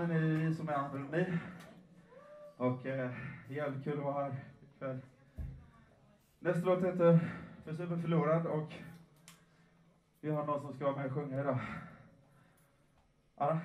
som är ny, vi som är annorlunda. Och eh, jävligt kul att vara här ikväll. Nästa låt heter För super och vi har någon som ska vara med och sjunga idag. Anna?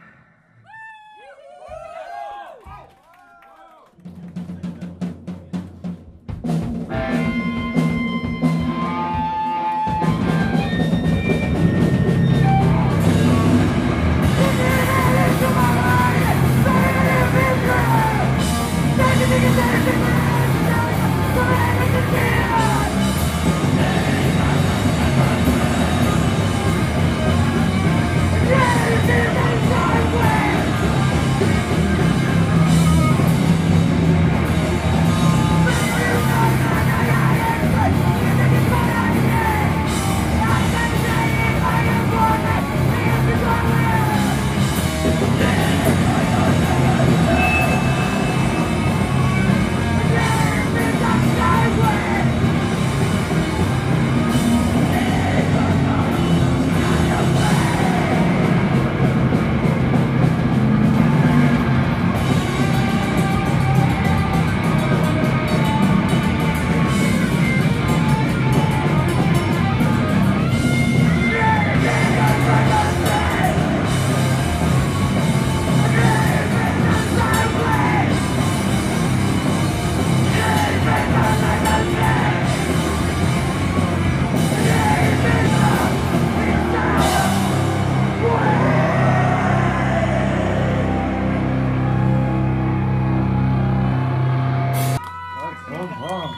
Fan.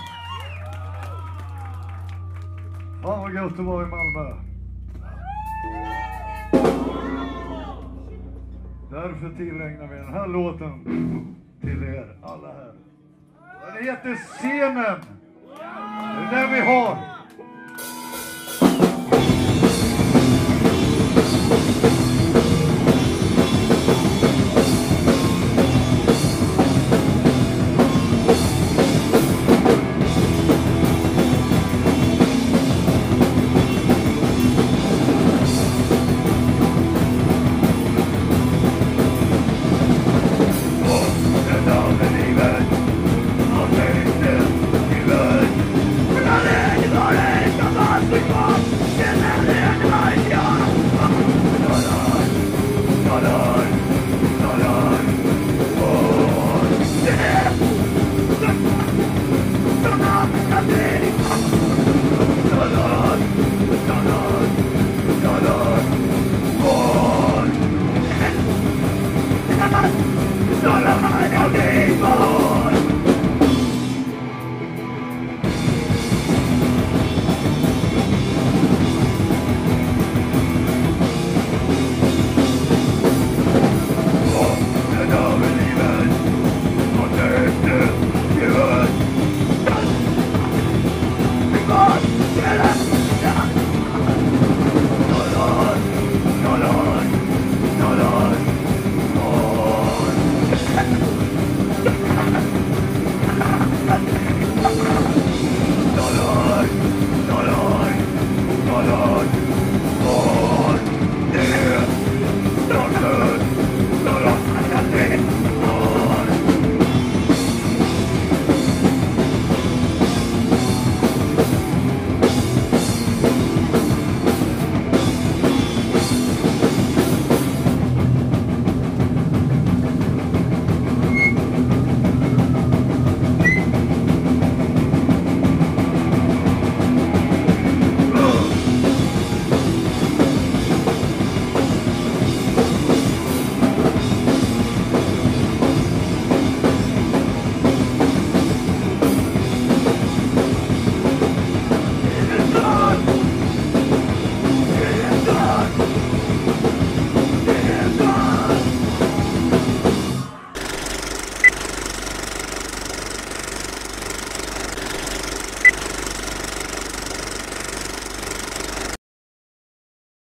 Fan vad gött det var i Malmö. Därför tillägnar vi den här låten till er alla här. Den heter Scenen. Det är den vi har. mesmo.